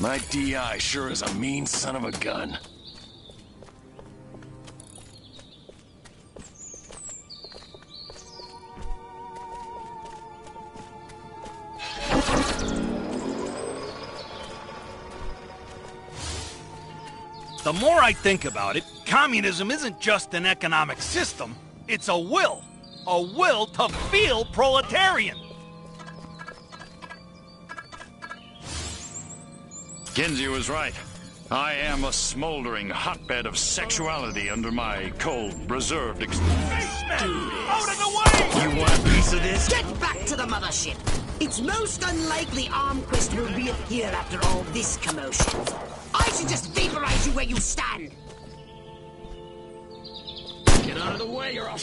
My DI sure is a mean son of a gun. The more I think about it, communism isn't just an economic system, it's a will. A will to feel proletarian. Kinsey was right. I am a smoldering hotbed of sexuality under my cold, reserved ex- Out of the way! You want a piece of this? Get back to the mothership. It's most unlikely Armquist will reappear after all this commotion. I should just vaporize you where you stand. Get out of the way or I'll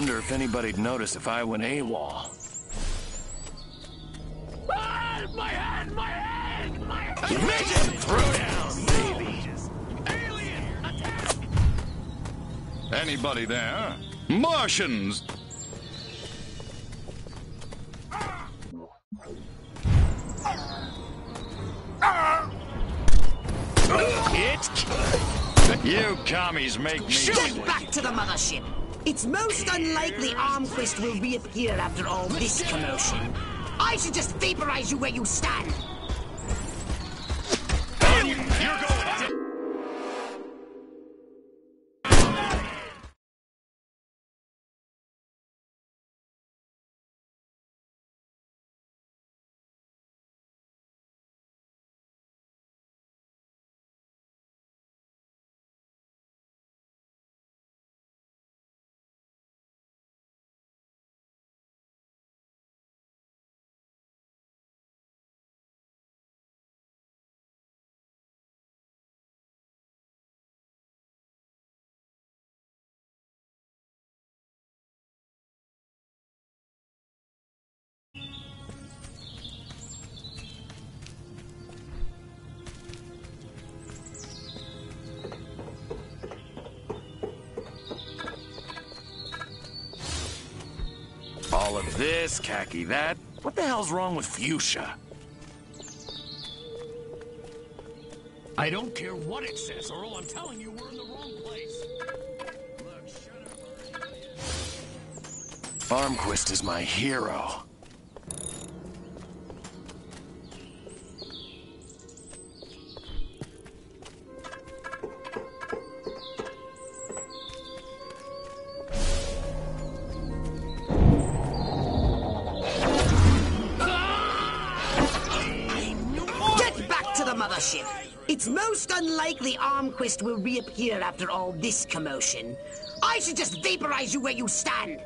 Wonder if anybody'd notice if I went AWOL. Ah, my hand, my hand, my hand! Midget throwdown, baby! Alien attack! Anybody there? Martians! It's You commies make me... Get back to the mothership. It's most unlikely Armquist will reappear after all this commotion. I should just vaporize you where you stand. All of this, khaki that. What the hell's wrong with fuchsia? I don't care what it says, Earl. I'm telling you, we're in the wrong place. Armquist is my hero. Most unlikely Armquist will reappear after all this commotion. I should just vaporize you where you stand.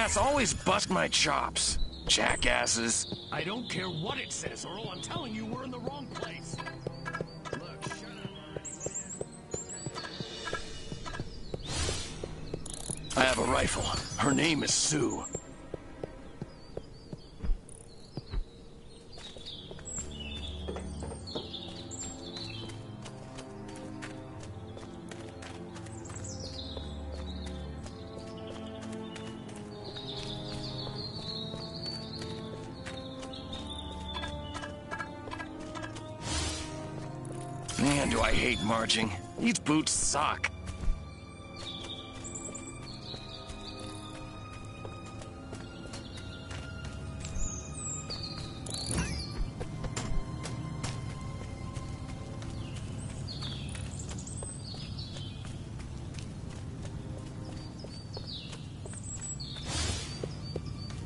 Always bust my chops. Jackasses. I don't care what it says, Earl. I'm telling you, we're in the wrong place. Look, shut up already. I have a rifle. Her name is Sue. Do I hate marching. These boots suck.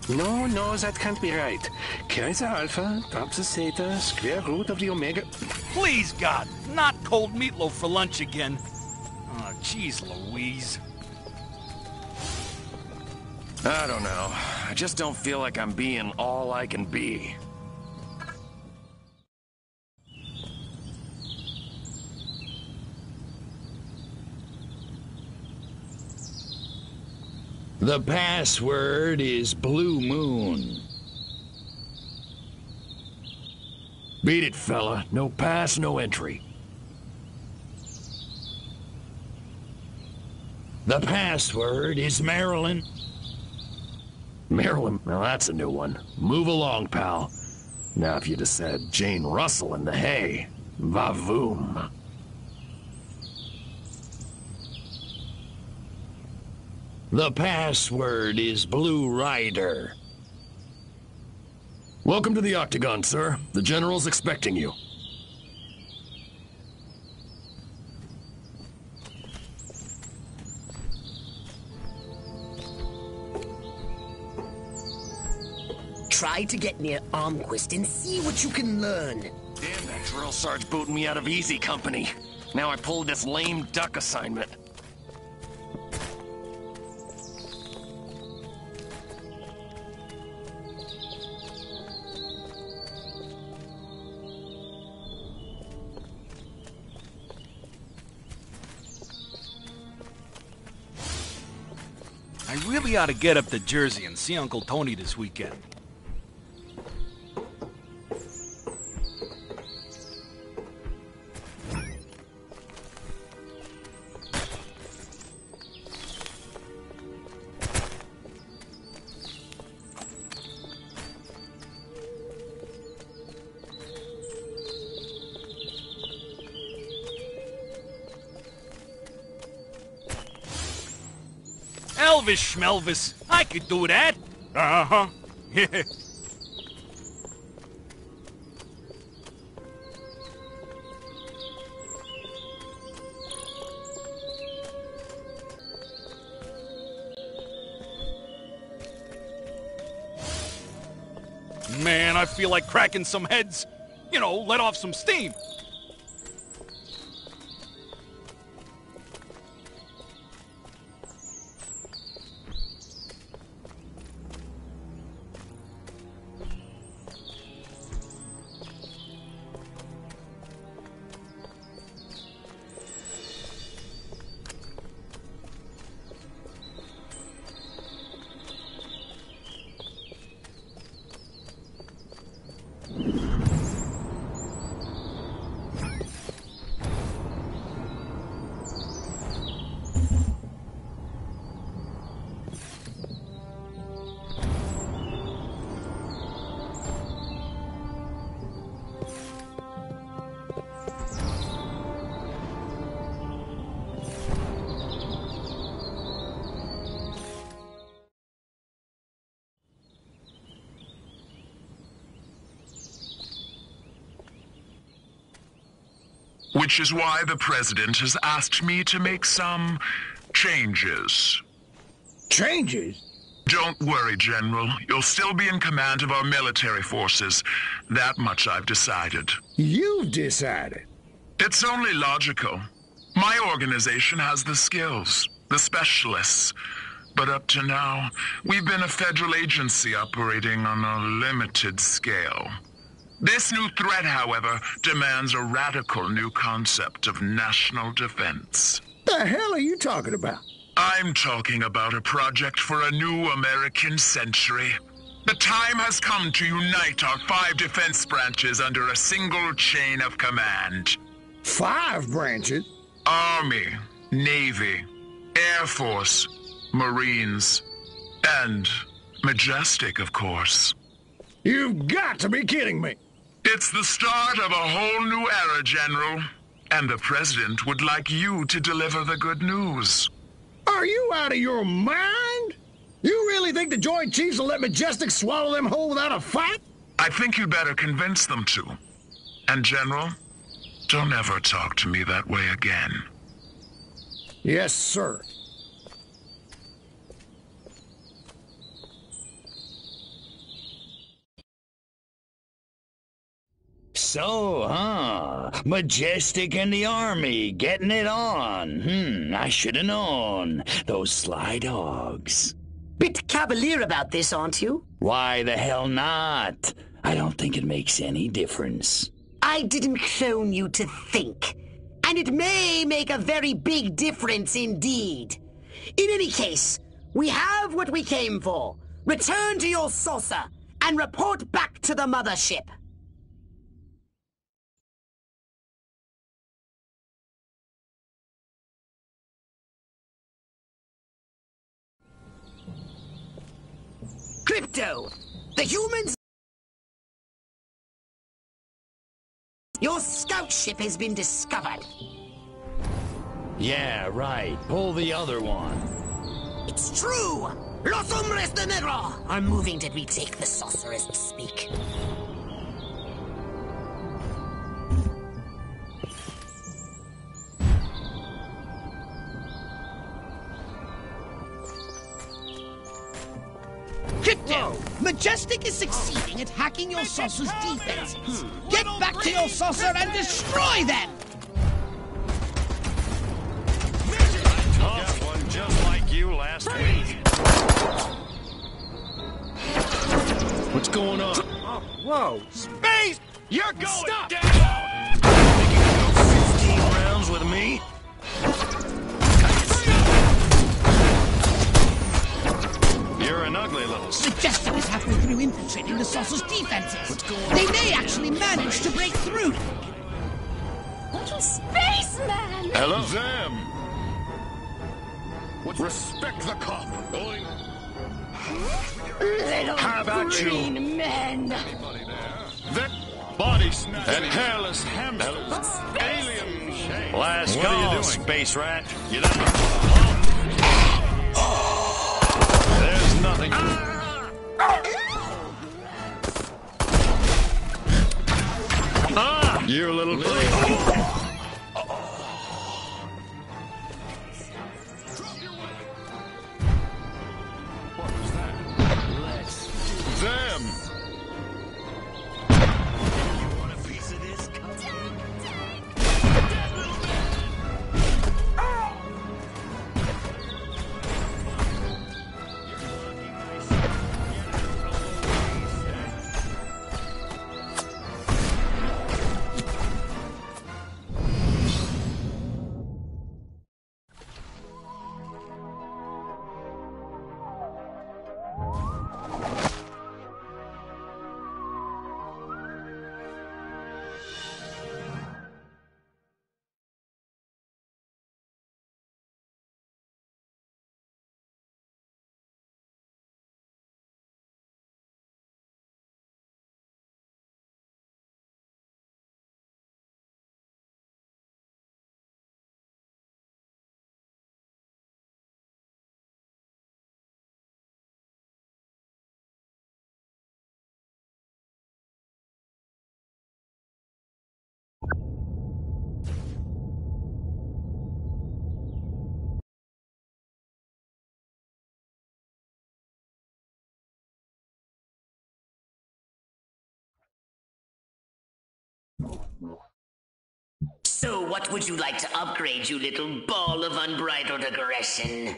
No, no, that can't be right. Kaiser alpha, drop the theta, square root of the omega. Please, God, not cold meatloaf for lunch again. Oh, jeez, Louise. I don't know. I just don't feel like I'm being all I can be. The password is Blue Moon. Beat it, fella. No pass, no entry. The password is Marilyn. Marilyn, now that's a new one. Move along, pal. Now if you'd have said Jane Russell in the hay, vavoom. The password is Blue Rider. Welcome to the Octagon, sir. The General's expecting you. Try to get near Armquist and see what you can learn. Damn, that drill sarge booting me out of easy company. Now I pulled this lame duck assignment. Really ought to get up to Jersey and see Uncle Tony this weekend. Elvis Schmelvis. I could do that. Uh-huh. Man, I feel like cracking some heads. You know, let off some steam. Which is why the President has asked me to make some changes. Changes? Don't worry, General. You'll still be in command of our military forces. That much I've decided. You've decided. It's only logical. My organization has the skills, the specialists. But up to now, we've been a federal agency operating on a limited scale. This new threat, however, demands a radical new concept of national defense. The hell are you talking about? I'm talking about a project for a new American century. The time has come to unite our five defense branches under a single chain of command. Five branches? Army, Navy, Air Force, Marines, and Majestic, of course. You've got to be kidding me. It's the start of a whole new era, General. And the President would like you to deliver the good news. Are you out of your mind? You really think the Joint Chiefs will let Majestic swallow them whole without a fight? I think you'd better convince them to. And, General, don't ever talk to me that way again. Yes, sir. So, huh? Majestic and the army getting it on. Hmm, I should have known. Those sly dogs. Bit cavalier about this, aren't you? Why the hell not? I don't think it makes any difference. I didn't clone you to think. And it may make a very big difference indeed. In any case, we have what we came for. Return to your saucer and report back to the mothership. Crypto! The humans... Your scout ship has been discovered. Yeah, right. Pull the other one. It's true! Los Hombres de Negro are moving to retake the saucer as speak. Majestic is succeeding at hacking your saucer's defenses. Get back to your saucer and destroy them! Tough one just like you last week. What's going on? Oh, Whoa! Space! You're going Stop! down! Think you can go 15 rounds with me? You're an ugly little s- Majestic is halfway through infiltrating the saucer's defenses. They may actually manage to break through. Spaceman! Hello? Them! Respect the cop! Little How about you? green men! That body snatch and hairless hamsters. Alien. Last What are you call, doing? space rat. You know. Ah, you little freak. So, what would you like to upgrade, you little ball of unbridled aggression?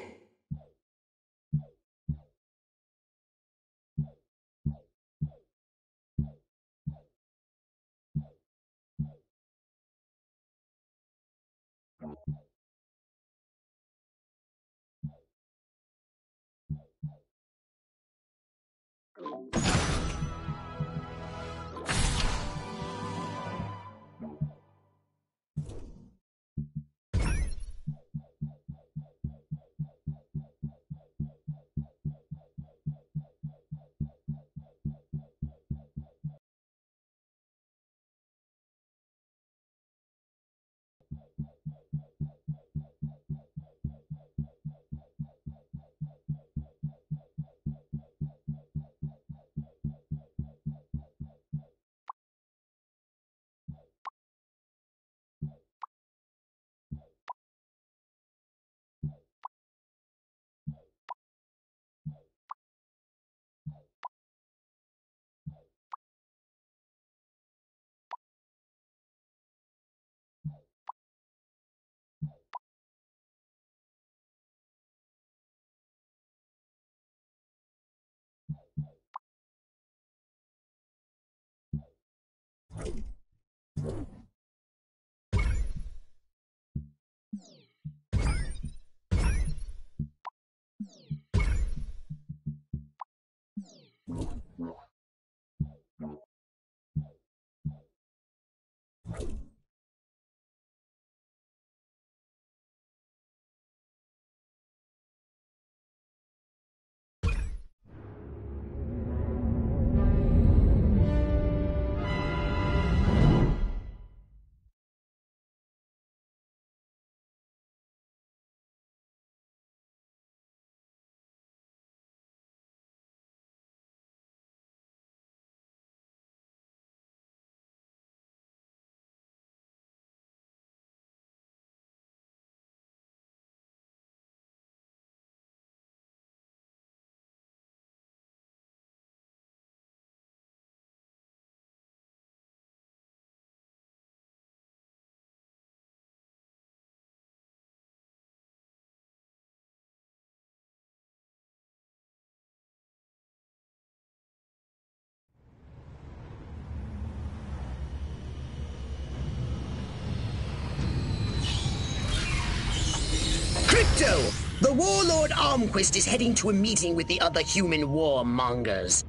Crypto! The warlord Armquist is heading to a meeting with the other human warmongers.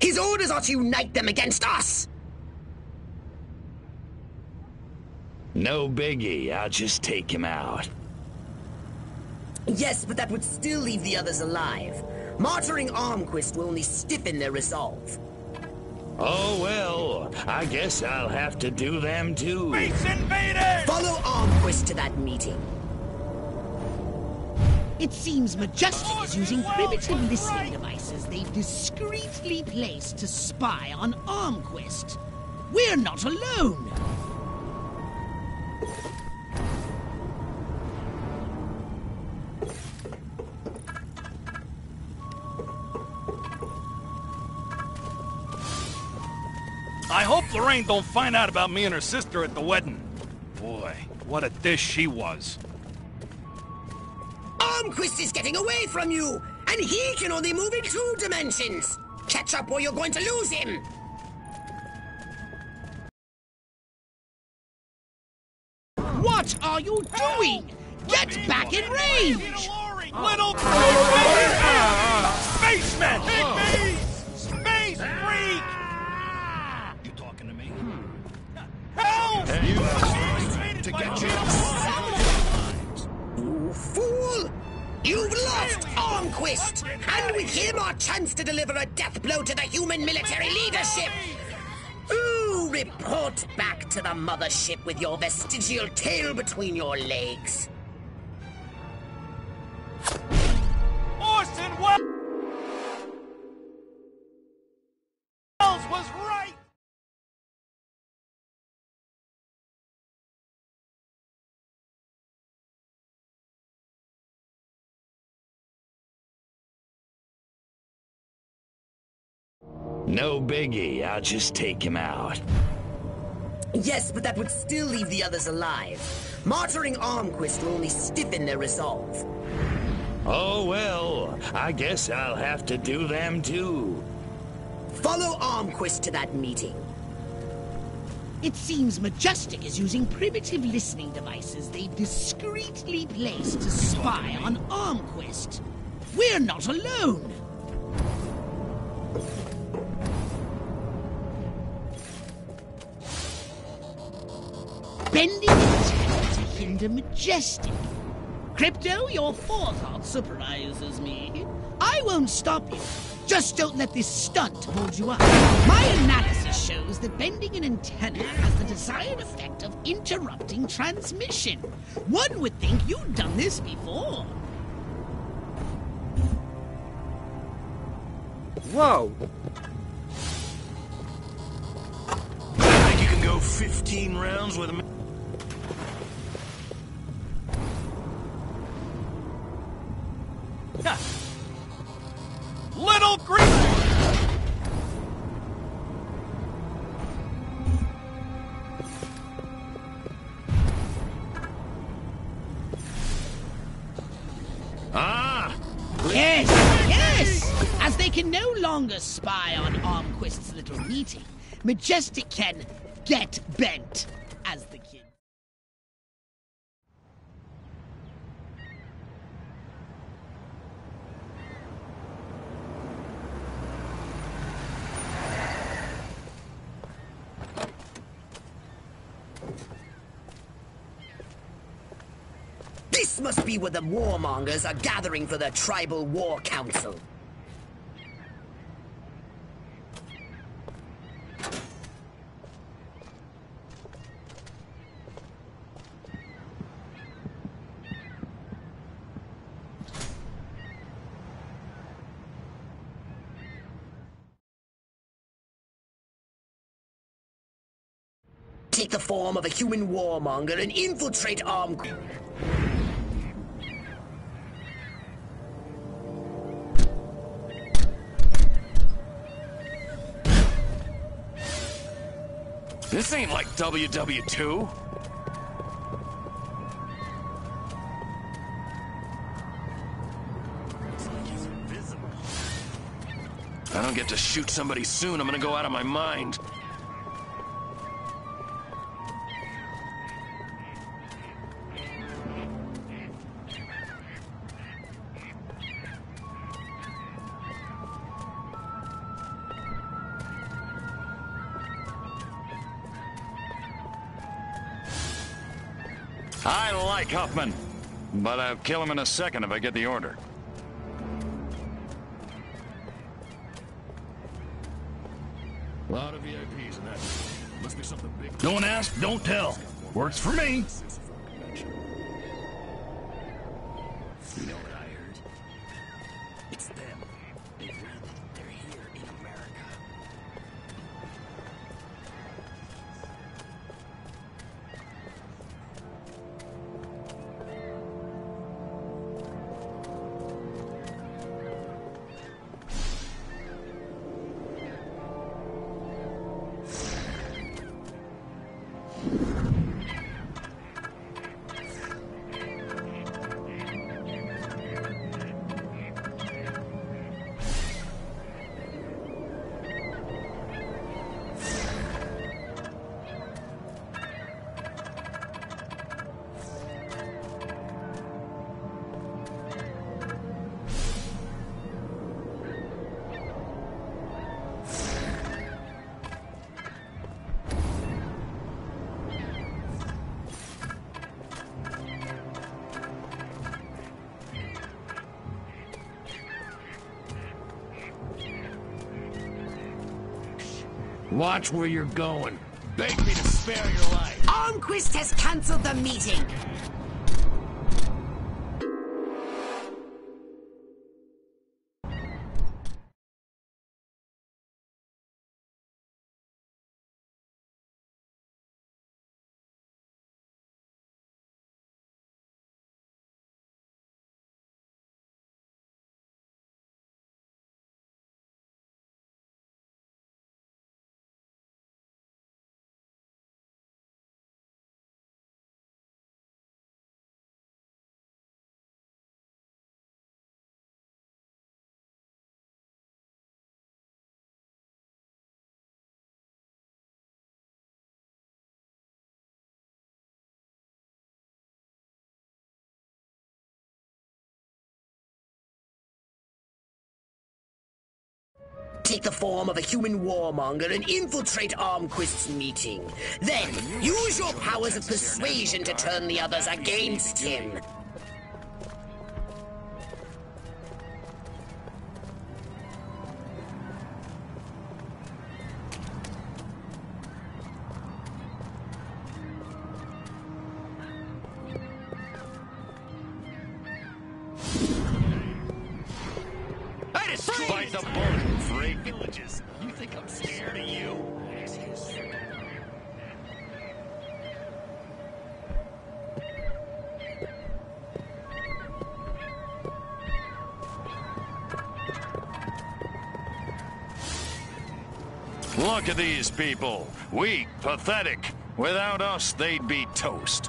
His orders are to unite them against us! No biggie, I'll just take him out. Yes, but that would still leave the others alive. Martyring Armquist will only stiffen their resolve. Oh well, I guess I'll have to do them too. Space invaders! Follow Armquist to that meeting. It seems Majestic is using primitive listening devices they've discreetly placed to spy on Armquist. We're not alone. I hope Lorraine don't find out about me and her sister at the wedding. Boy, what a dish she was. Armquist is getting away from you, and he can only move in two dimensions. Catch up or you're going to lose him. What are you doing? Get back in range! Little Spaceman! Space And with him our chance to deliver a death blow to the human military leadership! Ooh, report back to the mothership with your vestigial tail between your legs. No biggie, I'll just take him out. Yes, but that would still leave the others alive. Martyring Armquist will only stiffen their resolve. Oh well, I guess I'll have to do them too. Follow Armquist to that meeting. It seems Majestic is using primitive listening devices they've discreetly placed to spy on Armquist. We're not alone. Bending intent to hinder Majestic. Crypto, your forethought surprises me. I won't stop you. Just don't let this stunt hold you up. My analysis shows that bending an antenna has the desired effect of interrupting transmission. One would think you'd done this before. Whoa! I Think you can go 15 rounds with him? spy on Armquist's little meeting, Majestic can get bent, as the kid. This must be where the warmongers are gathering for their tribal war council. Take the form of a human warmonger and infiltrate arm. This ain't like WW2. If I don't get to shoot somebody soon, I'm gonna go out of my mind. I like Huffman, but I'll kill him in a second if I get the order. A lot of VIPs in that. Must be something big. Don't ask, don't tell. Works for me. Watch where you're going. Beg me to spare your life. Armquist has cancelled the meeting. Take the form of a human warmonger and infiltrate Armquist's meeting. Then, use your powers of persuasion to turn the others against him. These people. Weak, pathetic. Without us, they'd be toast.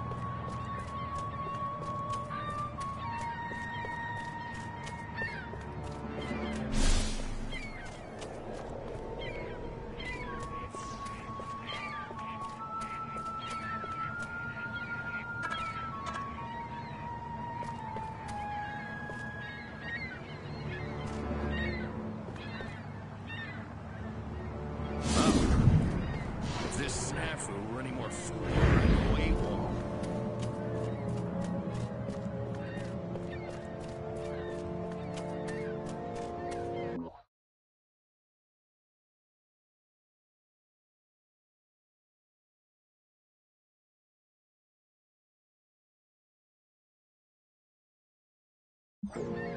Him.